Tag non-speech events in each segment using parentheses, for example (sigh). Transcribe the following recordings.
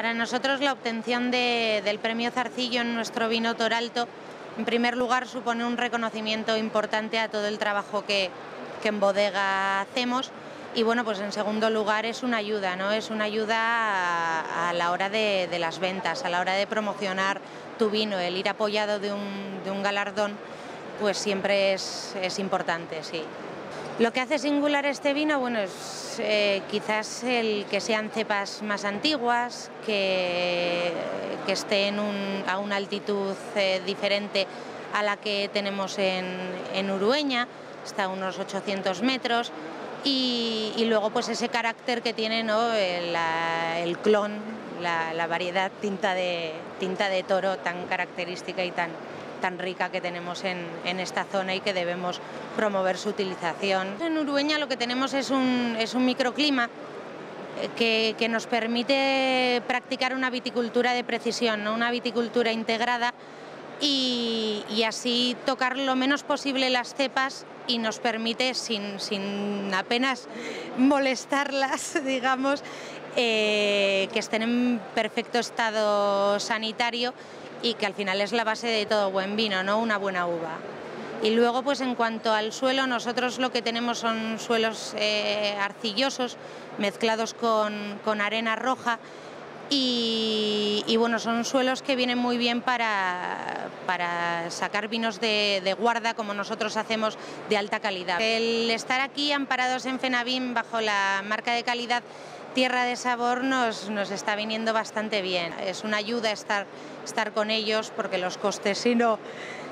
para nosotros la obtención del premio Zarcillo en nuestro vino Toralto, en primer lugar, supone un reconocimiento importante a todo el trabajo que, en bodega hacemos y bueno, pues en segundo lugar es una ayuda, ¿no? Es una ayuda a, la hora de, las ventas, a la hora de promocionar tu vino, el ir apoyado de un, galardón, pues siempre es, es importante, sí. Lo que hace singular este vino, bueno, es eh, quizás el que sean cepas más antiguas, que, que estén a una altitud eh, diferente a la que tenemos en, Urueña, está a unos 800 metros, y, luego pues ese carácter que tiene el, clon, la, variedad tinta de, tinta de toro tan característica y tan, tan rica que tenemos en, esta zona y que debemos promover su utilización. En Urueña lo que tenemos es un, es un microclima eh, que, nos permite practicar una viticultura de precisión, una viticultura integrada y, así tocar lo menos posible las cepas y nos permite, sin, sin apenas molestarlas, (laughs) digamos, eh, que estén en perfecto estado sanitario y que al final es la base de todo buen vino, ¿no? Una buena uva. Y luego, pues en cuanto al suelo, nosotros lo que tenemos son suelos eh, arcillosos mezclados con, arena roja y, bueno, son suelos que vienen muy bien para, para sacar vinos de, de, guarda como nosotros hacemos de alta calidad. El estar aquí amparados en Fenavim bajo la marca de calidad Tierra de Sabor nos, nos está viniendo bastante bien. Es una ayuda estar, estar con ellos porque los costes si no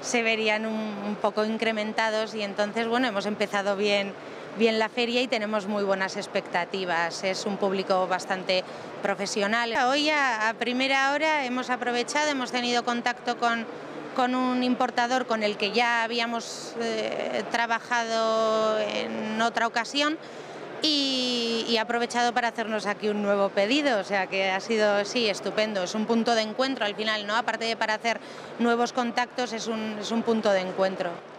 se verían un, poco incrementados y entonces bueno, hemos empezado bien, bien la feria y tenemos muy buenas expectativas. Es un público bastante profesional. Hoy a, primera hora hemos aprovechado, hemos tenido contacto con, con un importador con el que ya habíamos eh, trabajado en otra ocasión y, he aprovechado para hacernos aquí un nuevo pedido, o sea que ha sido, sí, estupendo, es un punto de encuentro al final, ¿no? Aparte de para hacer nuevos contactos, es un, es un punto de encuentro.